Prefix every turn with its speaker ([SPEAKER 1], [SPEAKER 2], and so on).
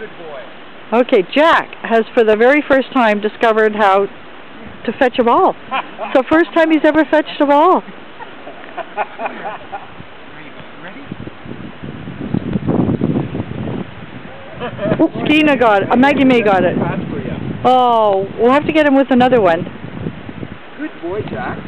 [SPEAKER 1] Good boy.
[SPEAKER 2] Okay, Jack has for the very first time discovered how to fetch a ball. It's the first time he's ever fetched a ball.
[SPEAKER 1] Ready?
[SPEAKER 2] Skeena got it. Uh, Maggie May got it. Oh, we'll have to get him with another one.
[SPEAKER 1] Good boy, Jack.